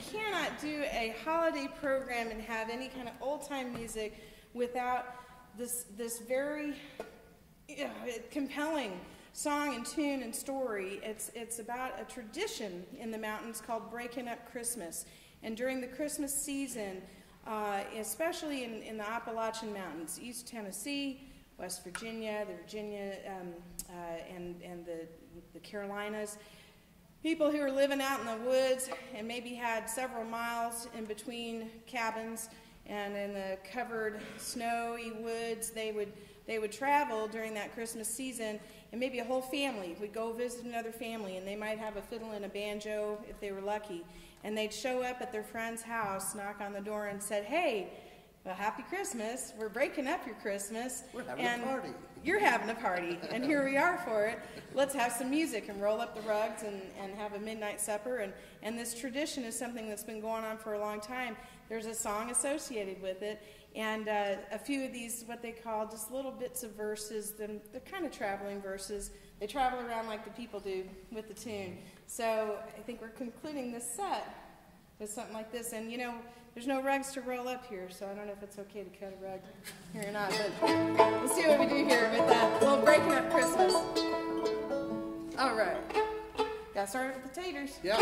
cannot do a holiday program and have any kind of old time music without this, this very yeah, compelling song and tune and story. It's, it's about a tradition in the mountains called Breaking Up Christmas. And during the Christmas season, uh, especially in, in the Appalachian Mountains, East Tennessee, West Virginia, the Virginia, um, uh, and, and the, the Carolinas, people who are living out in the woods and maybe had several miles in between cabins and in the covered snowy woods, they would they would travel during that Christmas season, and maybe a whole family would go visit another family, and they might have a fiddle and a banjo if they were lucky, and they'd show up at their friend's house, knock on the door, and said, "Hey, well, happy Christmas! We're breaking up your Christmas, We're having and a party." You're having a party, and here we are for it. Let's have some music and roll up the rugs and, and have a midnight supper. And, and this tradition is something that's been going on for a long time. There's a song associated with it, and uh, a few of these, what they call just little bits of verses, they're, they're kind of traveling verses. They travel around like the people do with the tune. So I think we're concluding this set with something like this. And you know, there's no rugs to roll up here, so I don't know if it's okay to cut a rug here or not. But we'll see what we do here with that little breaking up Christmas. All right. Got started with the taters. Yeah.